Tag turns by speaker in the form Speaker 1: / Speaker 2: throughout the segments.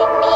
Speaker 1: Thank you.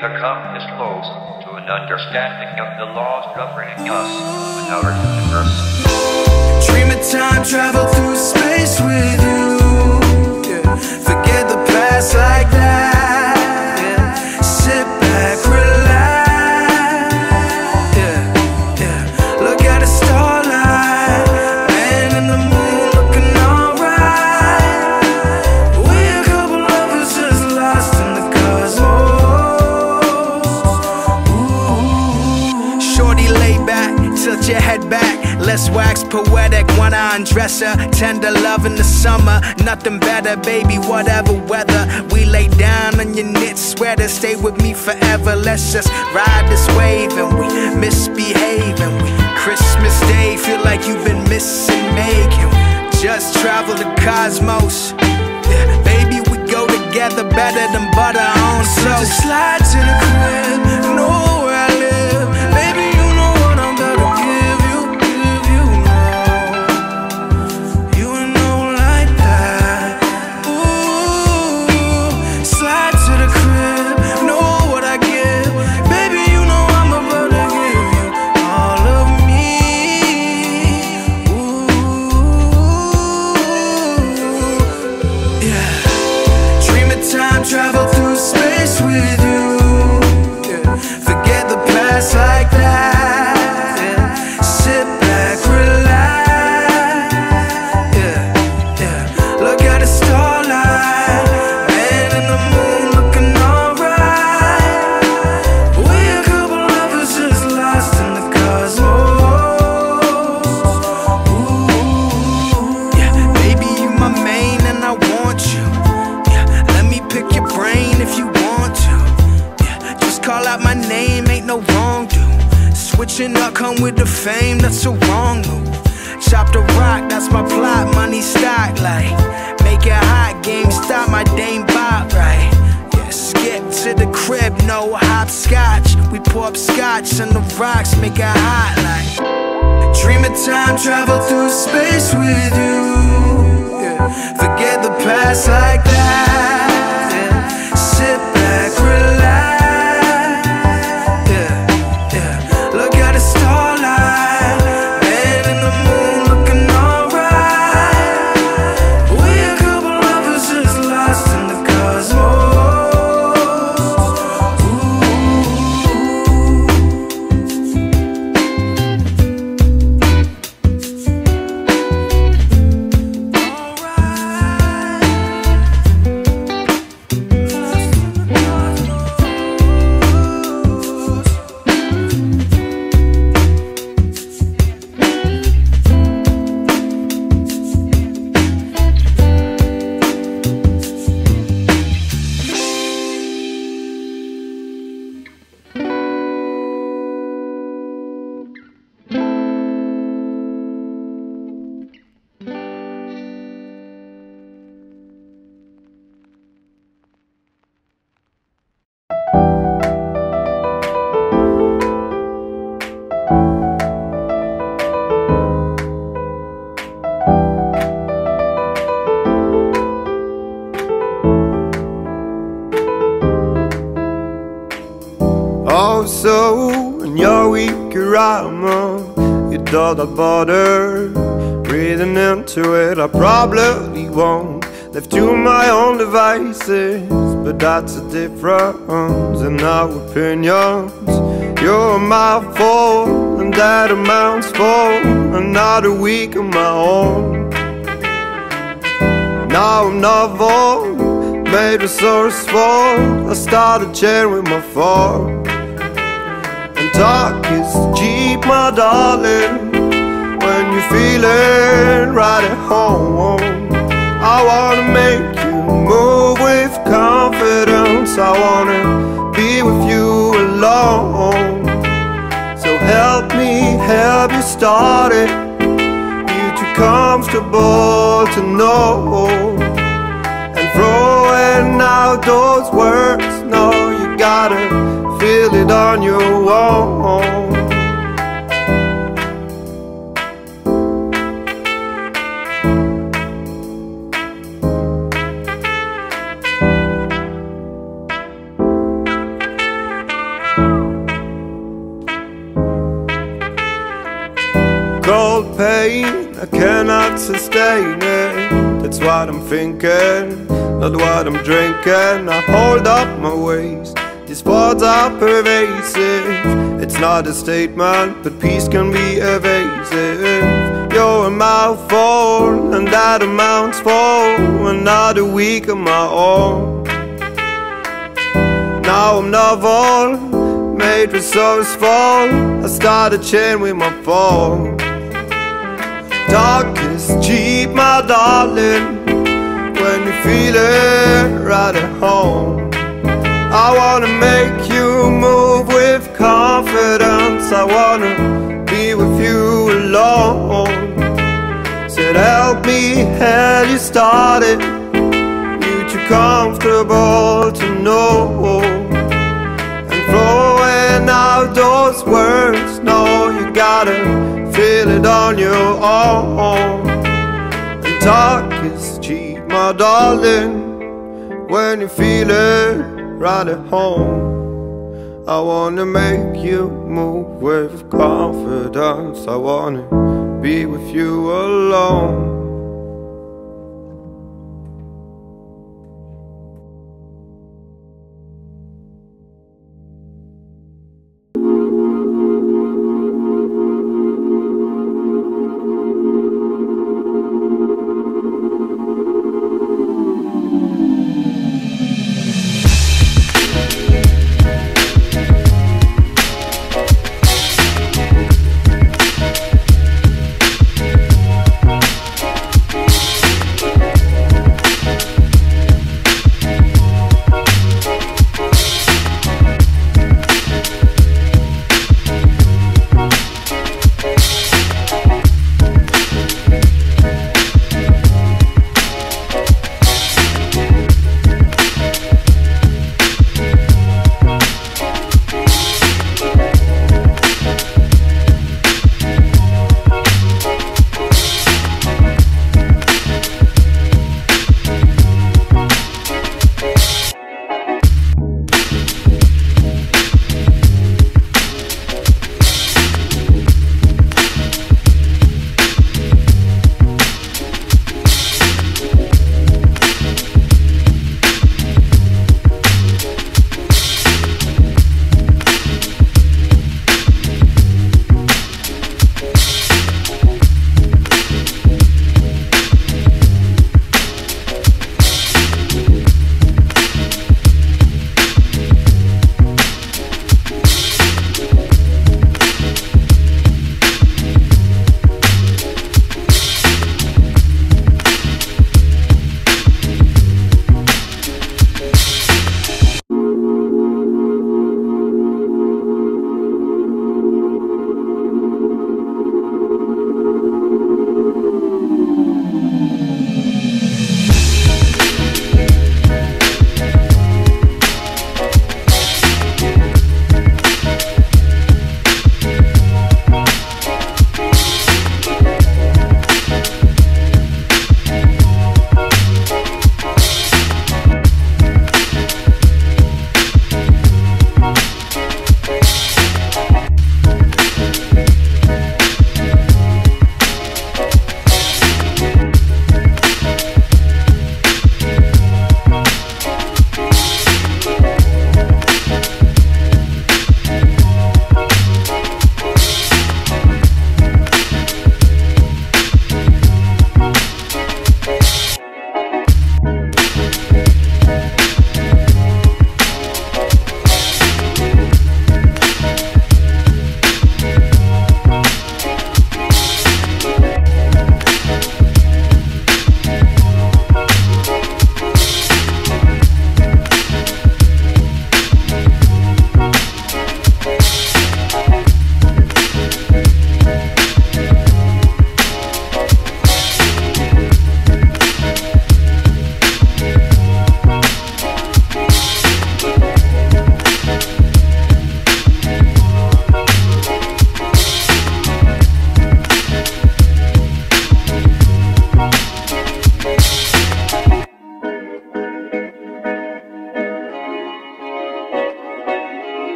Speaker 1: To come this close to an understanding of the laws governing us and our universe.
Speaker 2: Dream of time travel better, baby, whatever weather. We lay down on your knit sweater, stay with me forever. Let's just ride this wave and we misbehave and we Christmas Day feel like you've been missing May. Can we just travel the cosmos? Yeah, baby, we go together better than butter on toast. Just slide to the and the rocks, make it hot like. Dream of time travel through space with you. Forget the past like that.
Speaker 3: Also, when you're weaker, I'm on you don't bother reading into it. I probably won't live to my own devices, but that's a difference in our opinions. You're my fault, and that amounts for another week of my own. Now I'm wrong, made resourceful. I started with my phone. Talk is cheap, my darling. When you're feeling right at home, I wanna make you move with confidence. I wanna be with you alone. So help me help you start it. You too comfortable to know. And throwing out those words, painted on your wall. Cold pain, I cannot sustain it. That's what I'm thinking, not what I'm drinking. I hold up my waist. These thoughts are pervasive. It's not a statement, but peace can be evasive. You're a mouthful, and that amounts for another week of my own. Now I'm novel, made resourceful. I start a chain with my phone. Talk is cheap, my darling. When you feel it right at home. I wanna make you move with confidence. I wanna be with you alone. Said, help me, hell, you started. You comfortable to know. And throwing out those words, no, you gotta feel it on your own. And talk is cheap, my darling. When you feel it right at home. I wanna make you move with confidence. I wanna be with you alone.